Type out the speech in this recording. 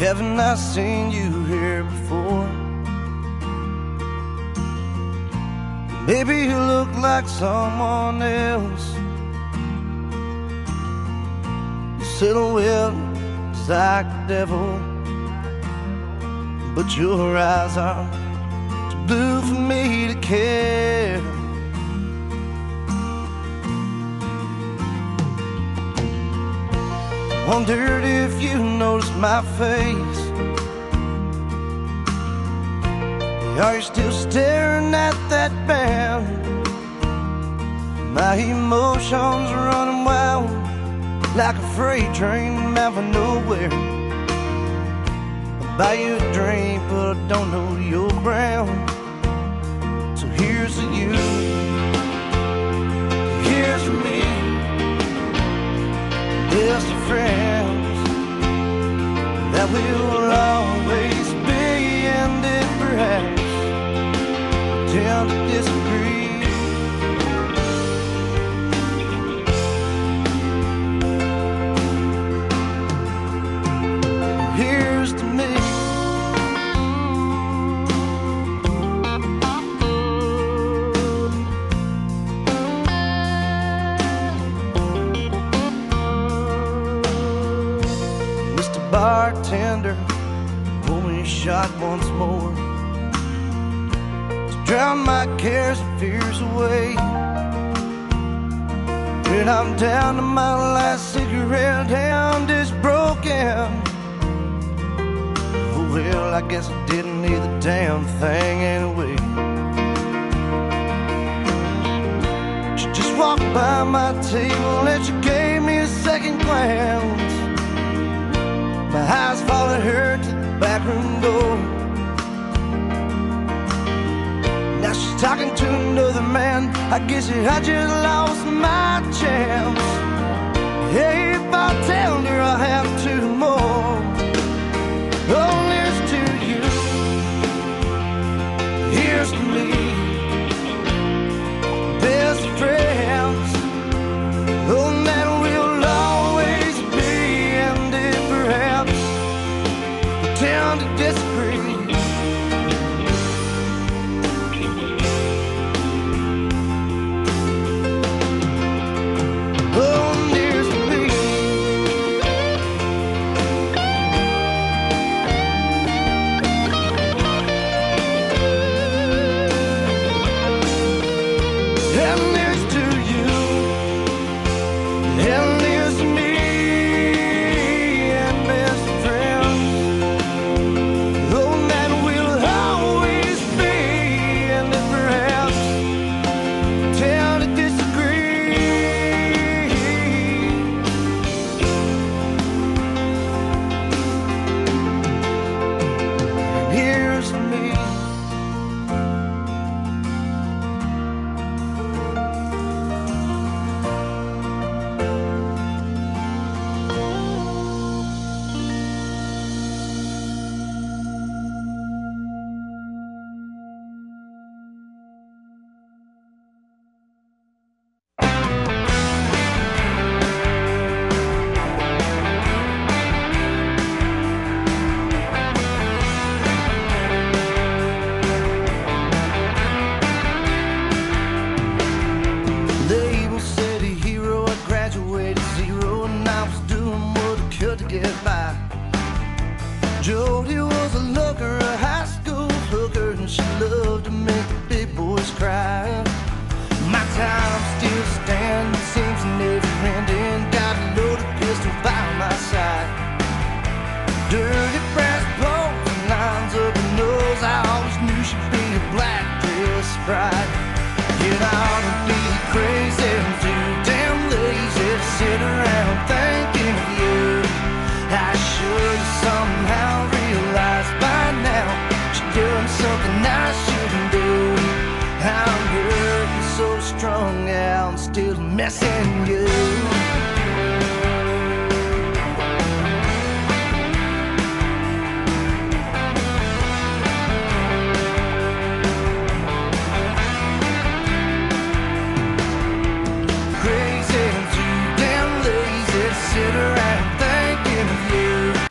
Haven't I seen you here before? Maybe you look like someone else. Your silhouette is like the devil, but your eyes are too blue for me to care. Wondered if you noticed my face. Are you still staring at that band? My emotions running wild like a freight train bound for nowhere. I buy you a drink, but I don't know your brand. So here's to you. Shot once more to drown my cares and fears away. When I'm down to my last cigarette, hand is broken. Oh, well, I guess I didn't need the damn thing anyway. She just walked by my table and she gave me a second glance. My eyes followed her to back room door. Now she's talking to another man. I guess I just lost my chance. Hey, tend to disagree. Jody was a looker, a high school hooker, and she loved to make big boys cry. My time still stands, seems never ending. Got a loaded pistol by my side. Dirty brass bones and lines up her nose. I always knew she'd be a black dress bride. Get out.